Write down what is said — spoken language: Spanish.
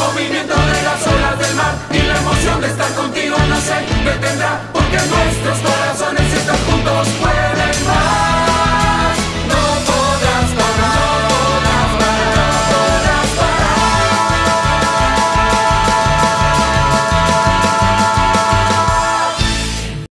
movimiento de las olas del mar y la emoción de estar contigo no se detendrá porque nuestros